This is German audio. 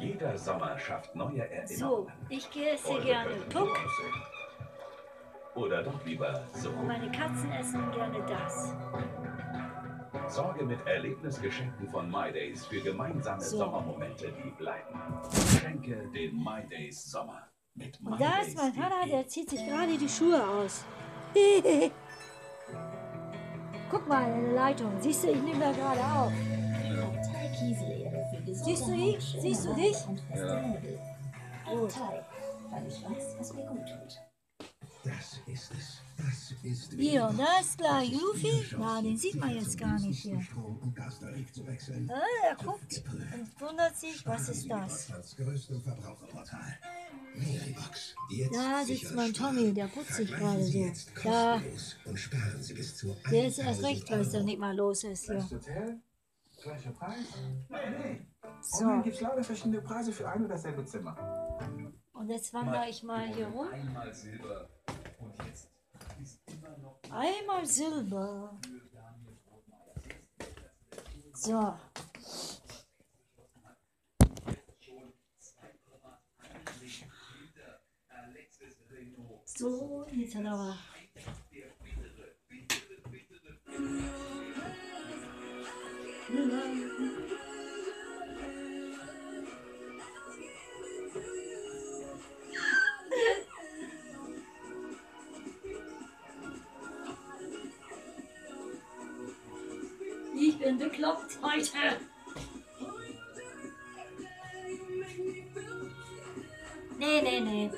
Jeder Sommer schafft neue Erinnerungen. So, ich gehe es hier Eure gerne. aussehen. Oder doch lieber so. meine Katzen essen gerne das. Sorge mit Erlebnisgeschenken von MyDays für gemeinsame So. Sommermomente, die bleiben. Schenke den MyDays Sommer mit Und da ist mein Vater, der zieht sich gerade die Schuhe aus. Guck mal, eine Leitung. Siehst du, ich nehme da gerade auf. Siehst du ihn? Siehst du dich? Ja. Nägel. Gut. Abtei, weil ich weiß, was mir gut tut. Das ist es. Das ist Hier, da ist gleich Luffy. Na, den sieht man jetzt gar nicht hier. Ah, er guckt und wundert sich, was ist das? Da sitzt sparen. Tommy, der putzt sich gerade so. jetzt Da, kostenlos und sparen Sie bis zu der ist erst 1000 recht, weil es da nicht mal los ist hier. Gleicher Preis. Nee, nee. So, Online gibt es lauter verschiedene Preise für ein oder dasselbe Zimmer. und jetzt wandere ich mal hier rum. Einmal Silber und jetzt ist immer noch Einmal Silber. So. So, jetzt hat er aber. Ich bin bekloppt heute. Nee, nee, nee.